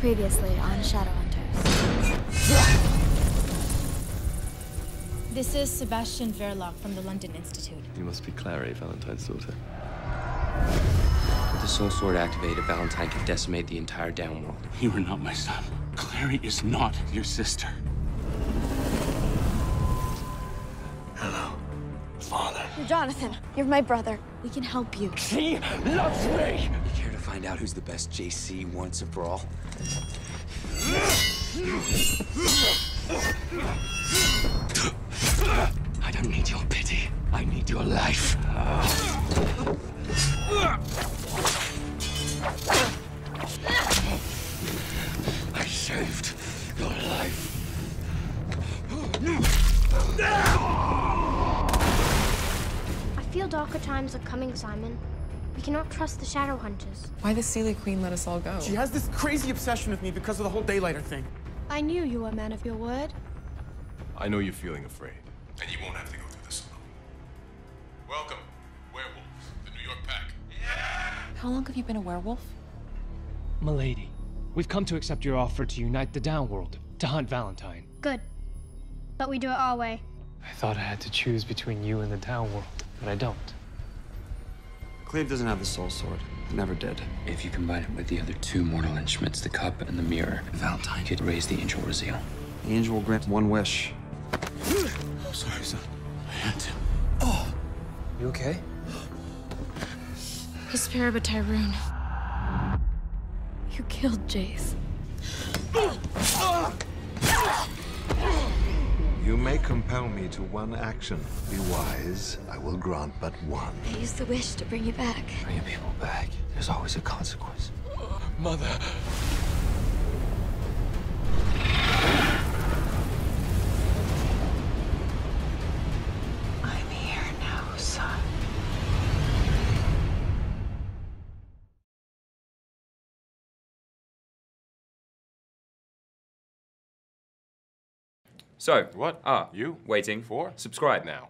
Previously on Shadowhunters. This is Sebastian Verlac from the London Institute. You must be Clary, Valentine's daughter. With the Soul Sword activated, Valentine can decimate the entire downworld. You are not my son. Clary is not your sister. You're Jonathan. You're my brother. We can help you. She loves me! You care to find out who's the best JC once and for all? I don't need your pity. I need your life. I saved your life. I feel darker times are coming, Simon. We cannot trust the Shadowhunters. Why the Seelie Queen let us all go? She has this crazy obsession with me because of the whole Daylighter thing. I knew you were a man of your word. I know you're feeling afraid, and you won't have to go through this alone. Welcome, werewolves, the New York Pack. Yeah! How long have you been a werewolf? Milady, we've come to accept your offer to unite the Downworld, to hunt Valentine. Good. But we do it our way. I thought I had to choose between you and the Downworld, but I don't. Clave doesn't have the soul sword. Never did. If you combine it with the other two mortal instruments, the cup and the mirror, Valentine could raise the angel Raziel. The angel will grant one wish. I'm sorry, son. I had to. Oh! You okay? Hesperaba Tyrone. You killed Jace. Ah! Ah! You may compel me to one action. Be wise. I will grant but one. I use the wish to bring you back. Bringing people back, there's always a consequence. Mother. So, What? ah, You? waiting. For? Subscribe now.